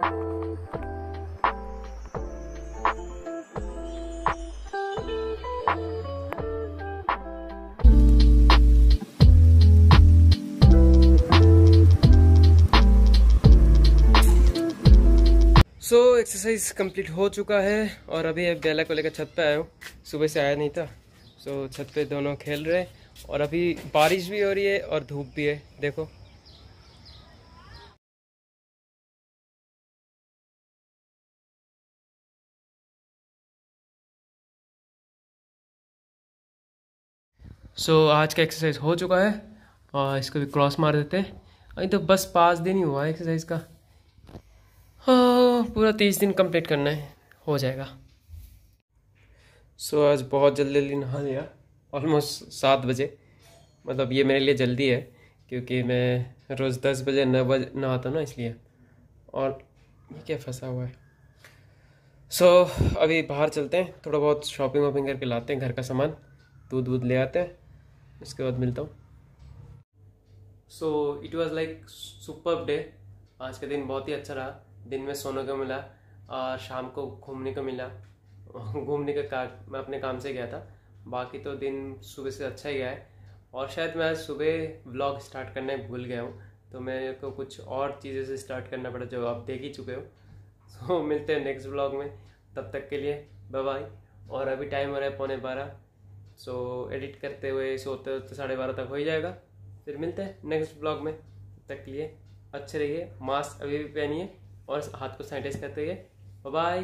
सो so, exercise complete हो चुका है और अभी बेला को लेकर छत पे आया हूँ। सुबह से आया नहीं था। सो so, छत पे दोनों खेल रहे और अभी बारिश भी हो रही है और धूप भी है। देखो। सो so, आज का एक्सरसाइज हो चुका है और इसको भी क्रॉस मार देते हैं। अभी तो बस पाँच दिन ही हुआ है एक्सरसाइज का। हाँ पूरा तीस दिन कंप्लीट करना है हो जाएगा। सो so, आज बहुत जल्दी जल्दी नहा लिया। ऑलमोस्ट सात बजे। मतलब ये मेरे लिए जल्दी है क्योंकि मैं रोज़ दस बजे नौ बजे नहाता हूँ ना इसलिए। और ये क्या फंसा हुआ है? सो so, अभी बाहर चलते हैं। थोड़ा बहुत शॉपिंग वॉपिंग करके लाते हैं घर का सामान। दूध वूध ले आते हैं। उसके बाद मिलता हूँ। So it was like super day आज का दिन बहुत ही अच्छा रहा। दिन में सोने को मिला और शाम को घूमने को मिला। घूमने का कार मैं अपने काम से गया था। बाकी तो दिन सुबह से अच्छा ही गया है। और शायद मैं सुबह व्लॉग स्टार्ट करने भूल गया हूँ। तो मेरे को कुछ और चीज़ें से स्टार्ट करना पड़ा जो आप देख ही चुके हो। सो मिलते हैं नेक्स्ट ब्लॉग में। तब तक के लिए बाय बाय और अभी टाइम हो रहा है पौने बारह। सो एडिट करते हुए सोते होते साढ़े बारह तक हो ही जाएगा। फिर मिलते हैं नेक्स्ट ब्लॉग में। तक लिए अच्छे रहिए मास्क अभी भी पहनिए और हाथ को सैनिटाइज करते रहिए। बाय